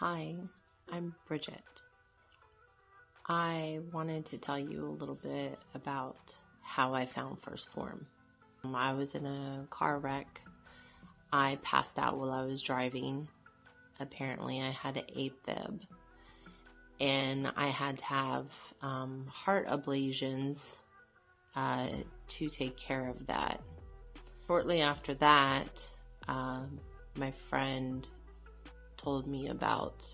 Hi, I'm Bridget. I wanted to tell you a little bit about how I found 1st Phorm. Um, I was in a car wreck. I passed out while I was driving. Apparently, I had an AFib and I had to have um, heart ablations uh, to take care of that. Shortly after that, uh, my friend told me about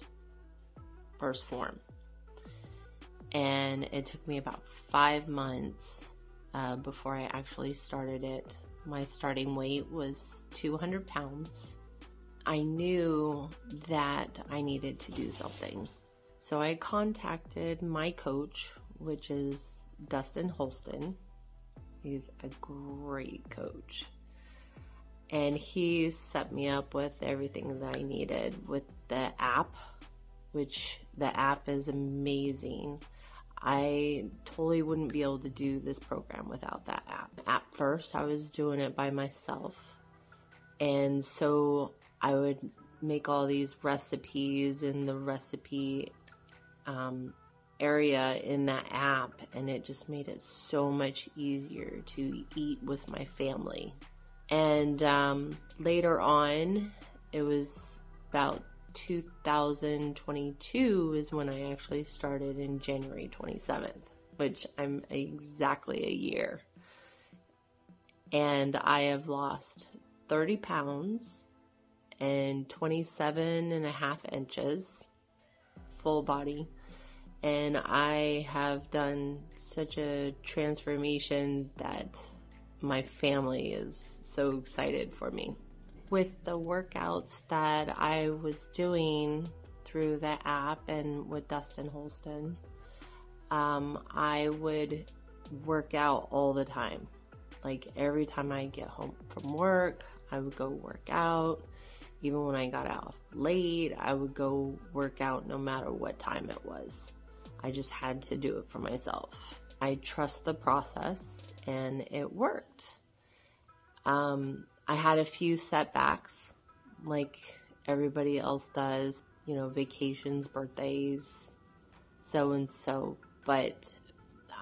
1st Phorm. And it took me about five months uh, before I actually started it. My starting weight was 200 pounds. I knew that I needed to do something. So I contacted my coach, which is Dustin Holston. He's a great coach. And he set me up with everything that I needed with the app, which the app is amazing. I totally wouldn't be able to do this program without that app. At first, I was doing it by myself. And so I would make all these recipes in the recipe um, area in that app, and it just made it so much easier to eat with my family. And um, later on, it was about 2022 is when I actually started in January 27th, which I'm exactly a year. And I have lost 30 pounds and 27 and a half inches full body. And I have done such a transformation that my family is so excited for me. With the workouts that I was doing through the app and with Dustin Holston, um, I would work out all the time. Like every time I get home from work, I would go work out. Even when I got out late, I would go work out no matter what time it was. I just had to do it for myself. I trust the process and it worked. Um, I had a few setbacks like everybody else does, you know, vacations, birthdays, so and so, but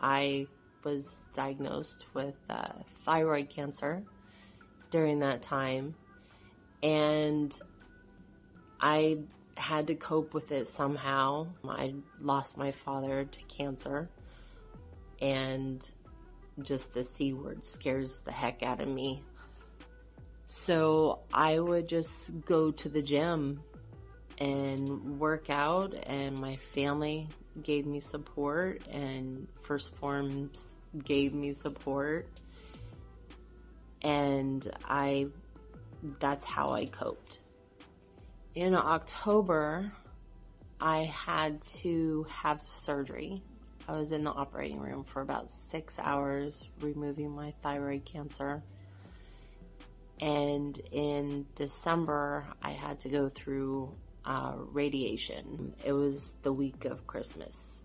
I was diagnosed with uh, thyroid cancer during that time and I had to cope with it somehow. I lost my father to cancer, and just the C word scares the heck out of me. So I would just go to the gym and work out, and my family gave me support, and 1st Phorms gave me support, and I that's how I coped. In October, I had to have surgery. I was in the operating room for about six hours removing my thyroid cancer. And in December, I had to go through uh, radiation. It was the week of Christmas.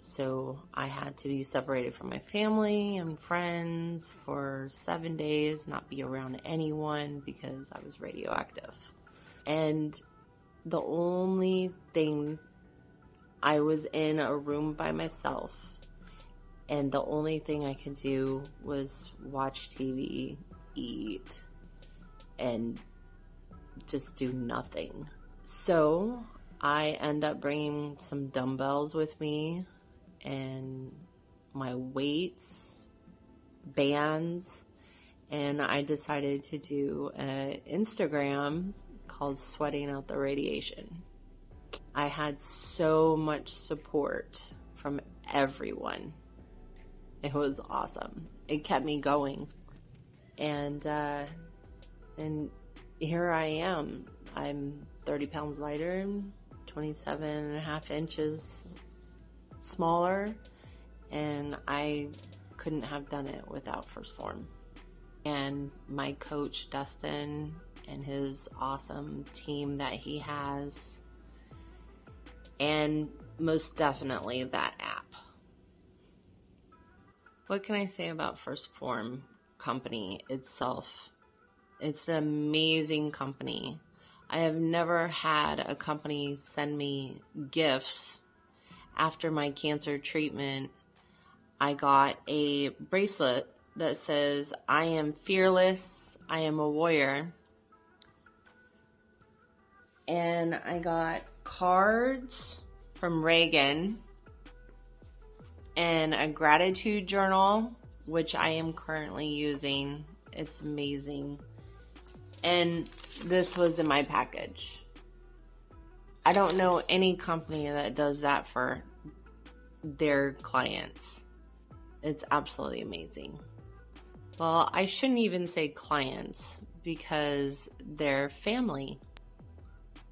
So I had to be separated from my family and friends for seven days, not be around anyone because I was radioactive. And the only thing, I was in a room by myself, and the only thing I could do was watch TV, eat, and just do nothing. So I end up bringing some dumbbells with me and my weights, bands, and I decided to do an Instagram called Sweating Out the Radiation. I had so much support from everyone. It was awesome. It kept me going. And uh, and here I am. I'm 30 pounds lighter, 27 and a half inches smaller, and I couldn't have done it without 1st Phorm. And my coach, Dustin, and his awesome team that he has, and most definitely that app. What can I say about 1st Phorm Company itself? It's an amazing company. I have never had a company send me gifts after my cancer treatment. I got a bracelet that says, I am fearless, I am a warrior. And I got cards from Reagan and a gratitude journal, which I am currently using. It's amazing. And this was in my package. I don't know any company that does that for their clients. It's absolutely amazing. Well, I shouldn't even say clients because they're family.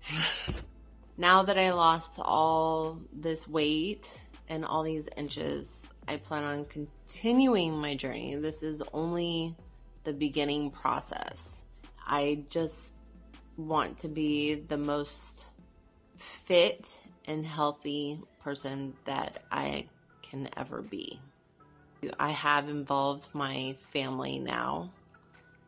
now that I lost all this weight and all these inches, I plan on continuing my journey. This is only the beginning process. I just want to be the most fit and healthy person that I can ever be. I have involved my family now.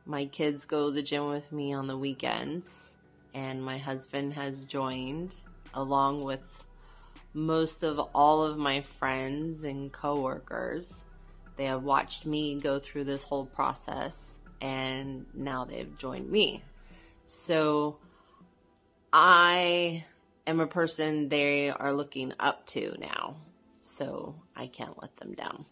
My kids go to the gym with me on the weekends, and my husband has joined along with most of all of my friends and coworkers. They have watched me go through this whole process and now they've joined me. So I am a person they are looking up to now. So I can't let them down.